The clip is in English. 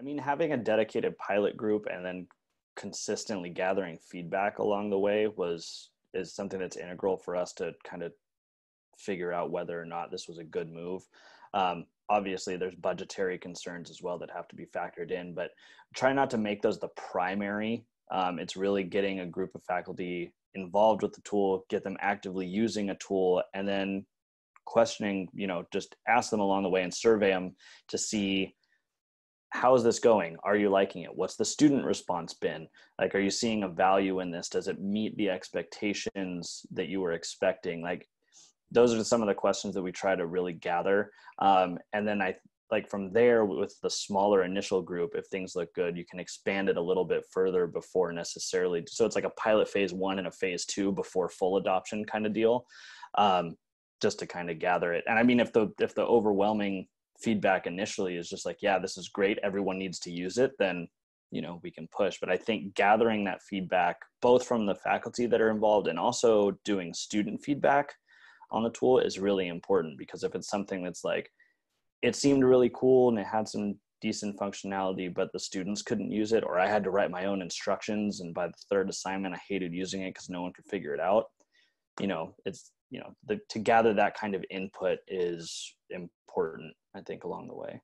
I mean, having a dedicated pilot group and then consistently gathering feedback along the way was is something that's integral for us to kind of figure out whether or not this was a good move. Um, obviously, there's budgetary concerns as well that have to be factored in, but try not to make those the primary. Um, it's really getting a group of faculty involved with the tool, get them actively using a tool, and then questioning, you know, just ask them along the way and survey them to see how is this going? Are you liking it? What's the student response been? Like are you seeing a value in this? Does it meet the expectations that you were expecting? Like those are some of the questions that we try to really gather. Um, and then i like from there with the smaller initial group if things look good you can expand it a little bit further before necessarily so it's like a pilot phase one and a phase two before full adoption kind of deal um, just to kind of gather it. And i mean if the if the overwhelming feedback initially is just like yeah this is great. Everyone needs to use it. Then you know we can push. But i think gathering that feedback both from the faculty that are involved and also doing student feedback on the tool is really important because if it's something that's like it seemed really cool and it had some decent functionality but the students couldn't use it or i had to write my own instructions and by the third assignment i hated using it because no one could figure it out you know it's you know the, to gather that kind of input is important i think along the way